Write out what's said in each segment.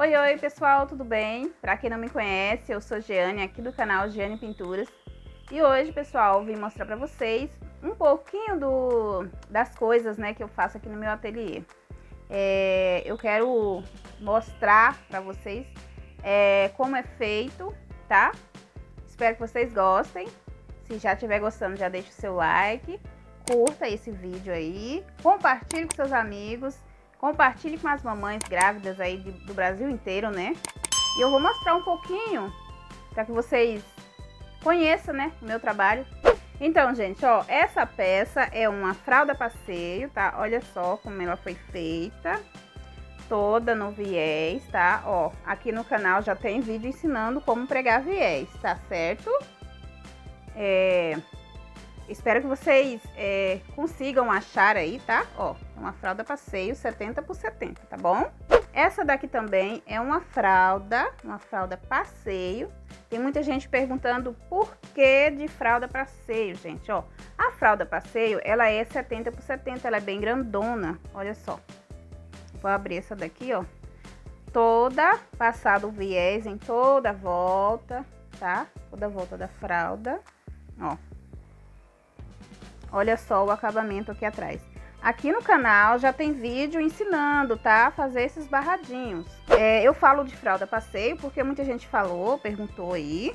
Oi, oi pessoal, tudo bem? Para quem não me conhece, eu sou Jeane, aqui do canal Jeane Pinturas. E hoje, pessoal, vim mostrar para vocês um pouquinho do, das coisas né, que eu faço aqui no meu ateliê. É, eu quero mostrar para vocês é, como é feito, tá? Espero que vocês gostem. Se já estiver gostando, já deixa o seu like, curta esse vídeo aí, compartilhe com seus amigos Compartilhe com as mamães grávidas aí de, do Brasil inteiro, né? E eu vou mostrar um pouquinho para que vocês conheçam, né, o meu trabalho. Então, gente, ó, essa peça é uma fralda passeio, tá? Olha só como ela foi feita. Toda no viés, tá? Ó, aqui no canal já tem vídeo ensinando como pregar viés, tá certo? É, Espero que vocês é, consigam achar aí, tá? Ó, uma fralda passeio 70 por 70, tá bom? Essa daqui também é uma fralda, uma fralda passeio. Tem muita gente perguntando por que de fralda passeio, gente, ó. A fralda passeio, ela é 70 por 70, ela é bem grandona, olha só. Vou abrir essa daqui, ó. Toda, passado o viés em toda a volta, tá? Toda a volta da fralda, ó. Olha só o acabamento aqui atrás. Aqui no canal já tem vídeo ensinando, tá? A fazer esses barradinhos. É, eu falo de fralda passeio porque muita gente falou, perguntou aí.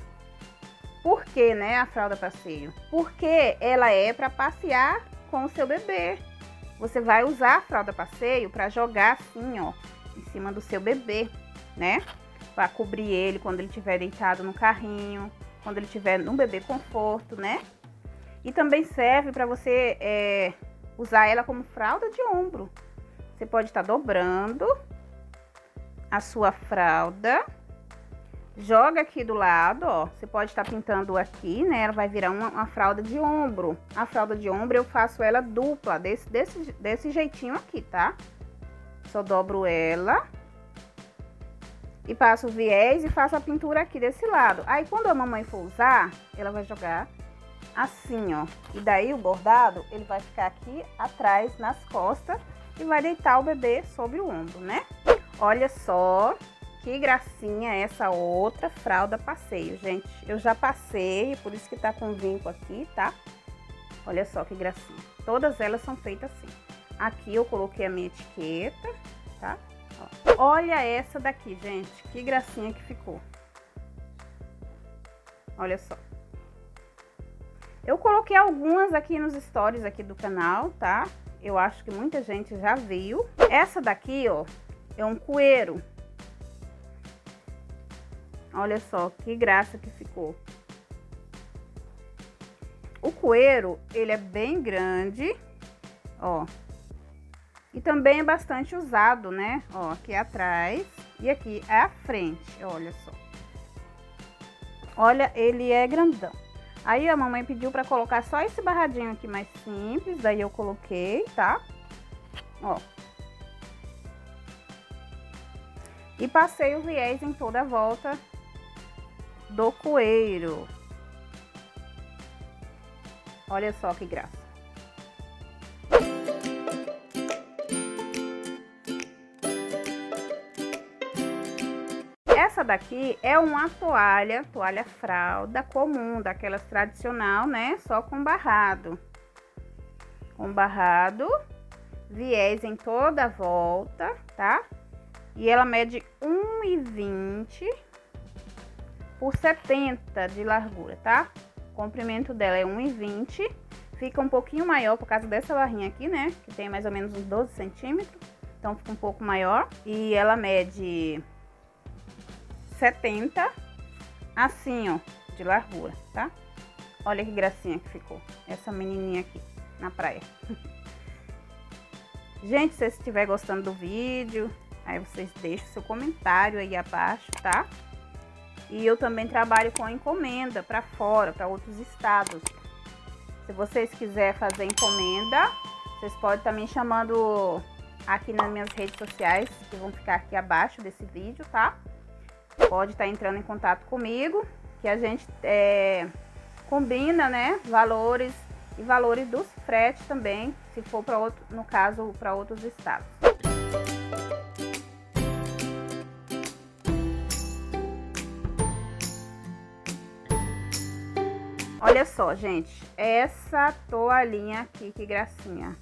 Por que, né, a fralda passeio? Porque ela é para passear com o seu bebê. Você vai usar a fralda passeio para jogar assim, ó, em cima do seu bebê, né? Para cobrir ele quando ele estiver deitado no carrinho, quando ele estiver no bebê conforto, né? E também serve para você é, usar ela como fralda de ombro. Você pode estar tá dobrando a sua fralda. Joga aqui do lado, ó. Você pode estar tá pintando aqui, né? Ela vai virar uma, uma, fralda de ombro. A fralda de ombro eu faço ela dupla, desse, desse, desse jeitinho aqui, tá? Só dobro ela. E passo o viés e faço a pintura aqui desse lado. Aí, quando a mamãe for usar, ela vai jogar assim, ó. E daí o bordado, ele vai ficar aqui atrás, nas costas, e vai deitar o bebê sobre o ombro, né? Olha só que gracinha essa outra fralda passeio, gente. Eu já passei, por isso que tá com vinco aqui, tá? Olha só que gracinha. Todas elas são feitas assim. Aqui eu coloquei a minha etiqueta, tá? Ó. Olha essa daqui, gente. Que gracinha que ficou. Olha só. Eu coloquei algumas aqui nos stories aqui do canal, tá? Eu acho que muita gente já viu. Essa daqui, ó, é um coeiro. Olha só que graça que ficou. O coeiro, ele é bem grande, ó. E também é bastante usado, né? Ó, aqui atrás e aqui a frente, olha só. Olha, ele é grandão. Aí a mamãe pediu para colocar só esse barradinho aqui mais simples, daí eu coloquei, tá? Ó. E passei o viés em toda a volta do coeiro. Olha só que graça. Essa daqui é uma toalha, toalha fralda comum, daquelas tradicional, né? Só com barrado. Com barrado, viés em toda a volta, tá? E ela mede 1,20 por 70 de largura, tá? O comprimento dela é 1,20. Fica um pouquinho maior por causa dessa barrinha aqui, né? Que tem mais ou menos uns 12 centímetros. Então fica um pouco maior. E ela mede 70, assim, ó, de largura, tá? Olha que gracinha que ficou essa menininha aqui na praia. Gente, se você estiver gostando do vídeo, aí vocês deixem seu comentário aí abaixo, tá? E eu também trabalho com encomenda para fora, para outros estados. Se vocês quiserem fazer encomenda, vocês podem estar me chamando aqui nas minhas redes sociais, que vão ficar aqui abaixo desse vídeo, tá? pode estar tá entrando em contato comigo, que a gente é, combina, né, valores e valores dos fretes também, se for para outro, no caso, para outros estados. Olha só, gente, essa toalhinha aqui, que gracinha.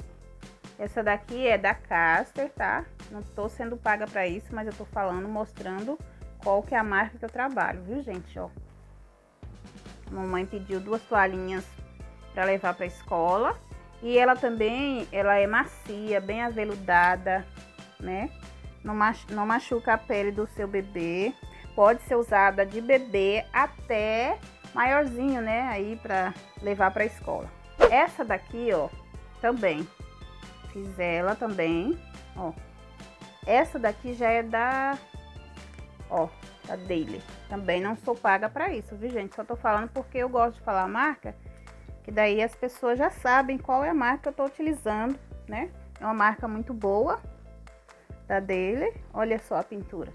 Essa daqui é da Caster, tá? Não tô sendo paga para isso, mas eu tô falando, mostrando qual que é a marca que eu trabalho, viu, gente, ó. Mamãe pediu duas toalhinhas para levar para a escola. E ela também, ela é macia, bem aveludada, né? Não, não machuca a pele do seu bebê. Pode ser usada de bebê até maiorzinho, né? Aí para levar para a escola. Essa daqui, ó, também. Fiz ela também, ó. Essa daqui já é da, ó, da Daily. Também não sou paga para isso, viu, gente? Só tô falando porque eu gosto de falar a marca, que daí as pessoas já sabem qual é a marca que eu tô utilizando, né? É uma marca muito boa da Daily. Olha só a pintura.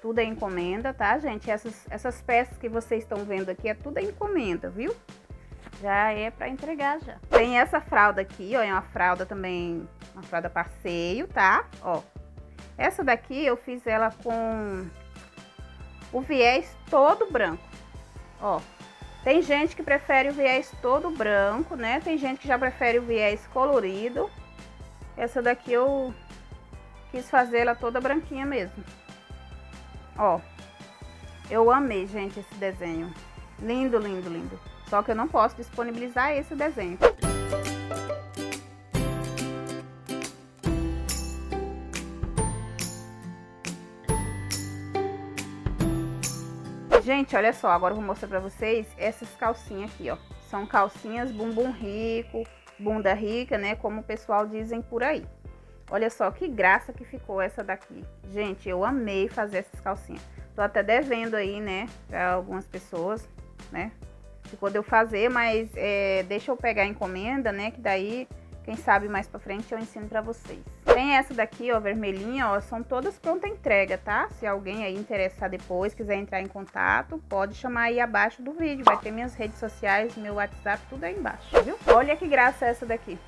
Tudo é encomenda, tá, gente? Essas, essas peças que vocês estão vendo aqui é tudo é encomenda, viu? Já é para entregar já. Tem essa fralda aqui, ó, é uma fralda também, uma fralda passeio, tá? Ó. Essa daqui eu fiz ela com o viés todo branco. Ó. Tem gente que prefere o viés todo branco, né? Tem gente que já prefere o viés colorido. Essa daqui eu quis fazer ela toda branquinha mesmo. Ó, eu amei, gente, esse desenho. Lindo, lindo, lindo. Só que eu não posso disponibilizar esse desenho. Gente, olha só, agora eu vou mostrar pra vocês essas calcinhas aqui, ó. São calcinhas bumbum rico, bunda rica, né? Como o pessoal dizem por aí. Olha só que graça que ficou essa daqui. Gente, eu amei fazer essas calcinhas. Tô até devendo aí, né, pra algumas pessoas, né? Ficou de eu fazer, mas é, deixa eu pegar a encomenda, né, que daí, quem sabe mais pra frente eu ensino pra vocês. Tem essa daqui, ó, vermelhinha, ó, são todas pronta entrega, tá? Se alguém aí interessar depois, quiser entrar em contato, pode chamar aí abaixo do vídeo. Vai ter minhas redes sociais, meu WhatsApp, tudo aí embaixo, viu? Olha que graça essa daqui.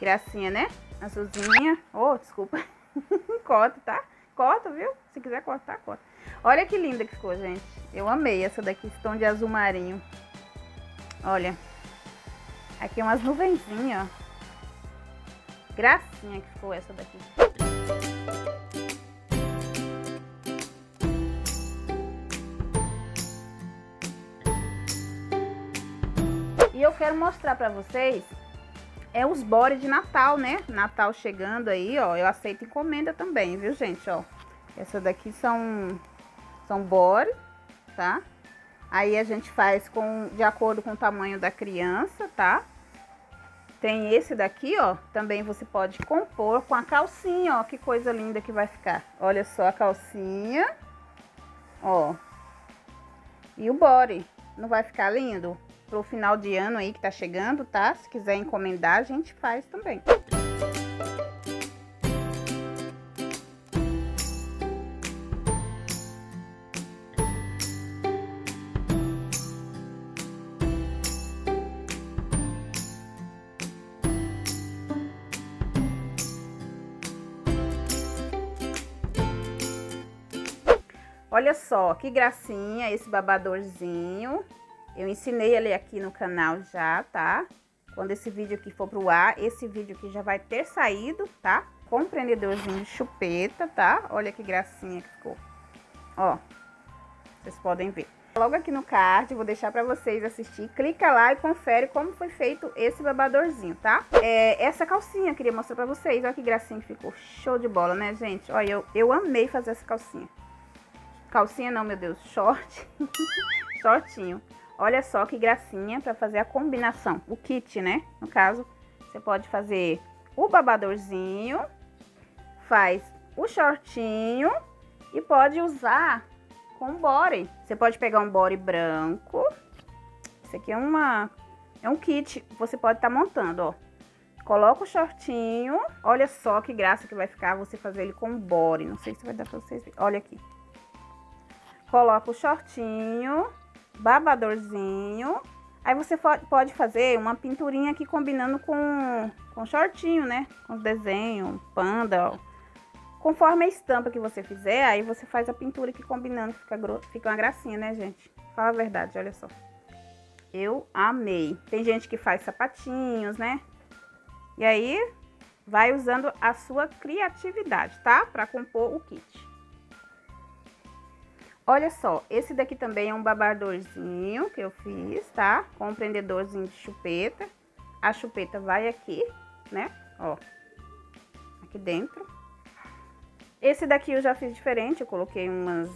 Gracinha, né? Azulzinha. Oh, desculpa. Corta, tá? Corta, viu? Se quiser cortar, corta. Olha que linda que ficou, gente. Eu amei essa daqui, esse tom de azul marinho. Olha. Aqui umas nuvenzinhas, ó. Gracinha que ficou essa daqui. E eu quero mostrar pra vocês é os bores de Natal, né? Natal chegando aí, ó. Eu aceito encomenda também, viu, gente, ó. Essa daqui são, são bore, tá? Aí a gente faz com, de acordo com o tamanho da criança, tá? Tem esse daqui, ó. Também você pode compor com a calcinha, ó. Que coisa linda que vai ficar. Olha só a calcinha. Ó. E o body. Não vai ficar lindo? pro final de ano aí que tá chegando, tá? Se quiser encomendar, a gente faz também. Olha só, que gracinha esse babadorzinho. Eu ensinei ele aqui no canal já, tá? Quando esse vídeo aqui for pro ar, esse vídeo aqui já vai ter saído, tá? Com um prendedorzinho de chupeta, tá? Olha que gracinha que ficou. Ó, vocês podem ver. Logo aqui no card, vou deixar pra vocês assistir. Clica lá e confere como foi feito esse babadorzinho, tá? É, essa calcinha, queria mostrar pra vocês. Olha que gracinha que ficou. Show de bola, né, gente? Olha, eu, eu amei fazer essa calcinha. Calcinha não, meu Deus, short. Shortinho. Olha só que gracinha para fazer a combinação, o kit, né? No caso, você pode fazer o babadorzinho, faz o shortinho e pode usar com body. Você pode pegar um body branco. Esse aqui é uma é um kit, você pode estar tá montando, ó. Coloca o shortinho. Olha só que graça que vai ficar você fazer ele com body. Não sei se vai dar para vocês verem. Olha aqui. Coloca o shortinho babadorzinho. Aí você pode fazer uma pinturinha aqui combinando com, com shortinho, né? Com desenho, panda, Conforme a estampa que você fizer, aí você faz a pintura aqui combinando, fica, fica uma gracinha, né, gente? Fala a verdade, olha só. Eu amei. Tem gente que faz sapatinhos, né? E aí, vai usando a sua criatividade, tá? Para compor o kit. Olha só, esse daqui também é um babadorzinho que eu fiz, tá? Com um prendedorzinho de chupeta. A chupeta vai aqui, né? Ó, aqui dentro. Esse daqui eu já fiz diferente, eu coloquei umas...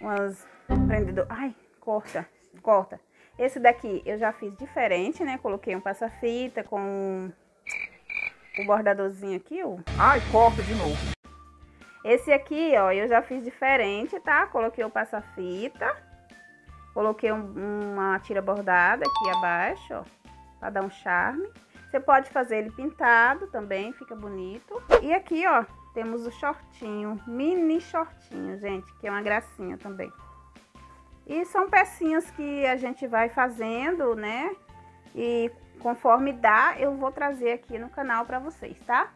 Umas prendedor... Ai, corta, corta. Esse daqui eu já fiz diferente, né? Coloquei um passa-fita com o bordadorzinho aqui, ó. Ai, corta de novo. Esse aqui, ó, eu já fiz diferente, tá? Coloquei o passa-fita. Coloquei um, uma tira bordada aqui abaixo, ó. Pra dar um charme. Você pode fazer ele pintado também, fica bonito. E aqui, ó, temos o shortinho, mini shortinho, gente, que é uma gracinha também. E são pecinhas que a gente vai fazendo, né? E conforme dá, eu vou trazer aqui no canal pra vocês, tá?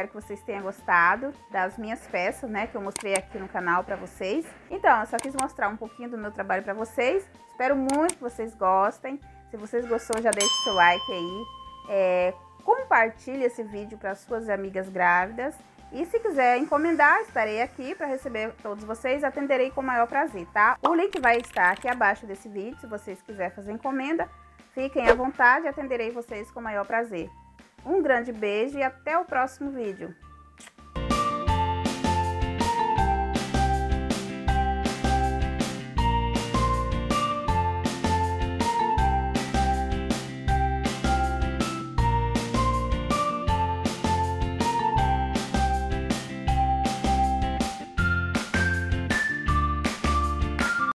Espero que vocês tenham gostado das minhas peças, né, que eu mostrei aqui no canal para vocês. Então, eu só quis mostrar um pouquinho do meu trabalho para vocês. Espero muito que vocês gostem. Se vocês gostou, já deixe seu like aí. É, compartilhe esse vídeo para suas amigas grávidas. E se quiser encomendar, estarei aqui para receber todos vocês, atenderei com o maior prazer, tá? O link vai estar aqui abaixo desse vídeo, se vocês quiserem fazer encomenda. Fiquem à vontade, atenderei vocês com o maior prazer. Um grande beijo e até o próximo vídeo.